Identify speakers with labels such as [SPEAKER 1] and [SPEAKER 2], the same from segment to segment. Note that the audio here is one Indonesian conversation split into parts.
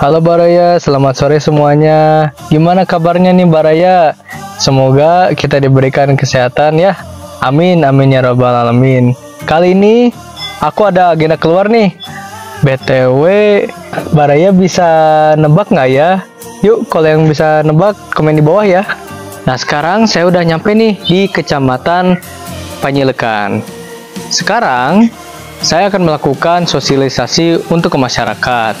[SPEAKER 1] Halo Baraya, selamat sore semuanya. Gimana kabarnya nih Baraya? Semoga kita diberikan kesehatan ya. Amin, amin ya robbal alamin. Kali ini aku ada agenda keluar nih. BTW, Baraya bisa nebak nggak ya? Yuk, kalau yang bisa nebak, komen di bawah ya. Nah, sekarang saya udah nyampe nih di Kecamatan Panyilekan. Sekarang, saya akan melakukan sosialisasi untuk ke masyarakat,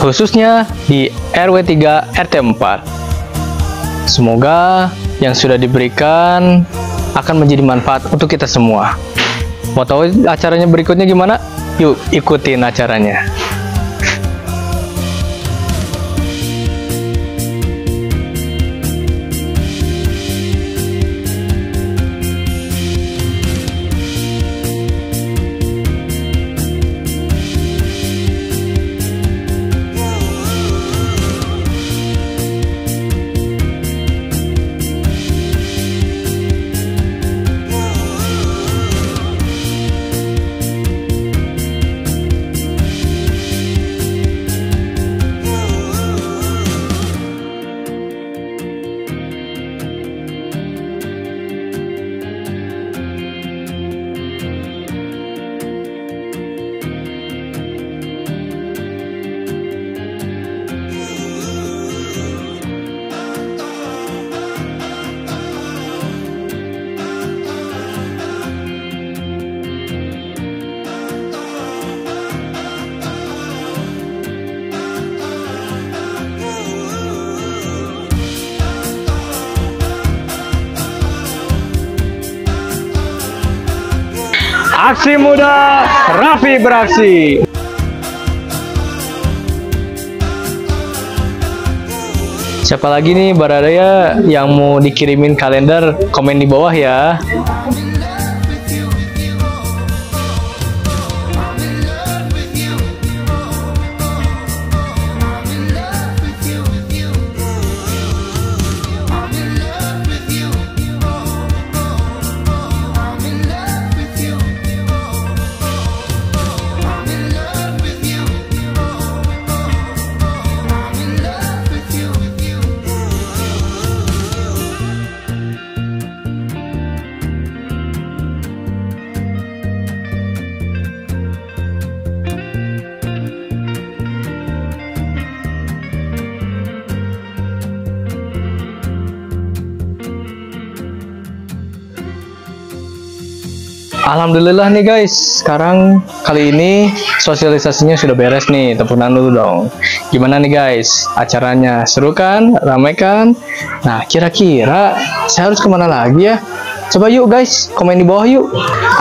[SPEAKER 1] khususnya di RW 3 RT 4. Semoga yang sudah diberikan akan menjadi manfaat untuk kita semua. Mau tahu acaranya berikutnya gimana? Yuk ikutin acaranya. Aksi muda Raffi beraksi. Siapa lagi nih Baradaya yang mau dikirimin kalender? Komen di bawah ya. Alhamdulillah nih guys, sekarang kali ini sosialisasinya sudah beres nih, tepunan dulu dong. Gimana nih guys, acaranya seru kan, ramai kan? Nah kira-kira saya harus ke mana lagi ya? Coba yuk guys, komen di bawah yuk.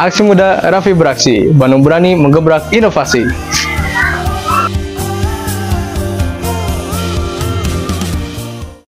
[SPEAKER 1] Aksi muda Raffi beraksi, Bandung berani menggebrak inovasi.